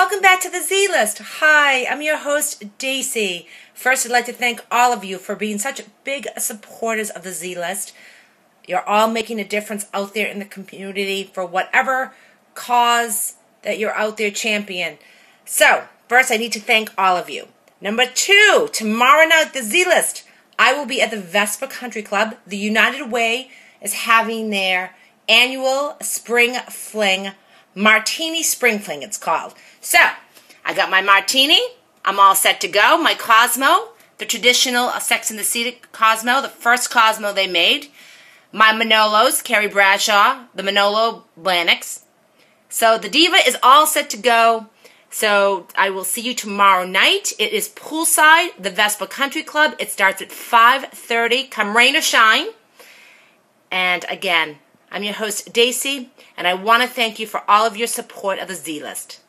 Welcome back to the Z List. Hi, I'm your host, Daisy. First, I'd like to thank all of you for being such big supporters of the Z List. You're all making a difference out there in the community for whatever cause that you're out there champion. So, first, I need to thank all of you. Number two, tomorrow night, the Z List. I will be at the Vesper Country Club. The United Way is having their annual spring fling Martini Spring Fling, it's called. So, I got my martini. I'm all set to go. My Cosmo, the traditional uh, Sex in the City Cosmo, the first Cosmo they made. My Manolos, Carrie Bradshaw, the Manolo Blahniks. So, the Diva is all set to go. So, I will see you tomorrow night. It is poolside, the Vesper Country Club. It starts at 5.30. Come rain or shine. And again, I'm your host, Daisy, and I want to thank you for all of your support of the Z List.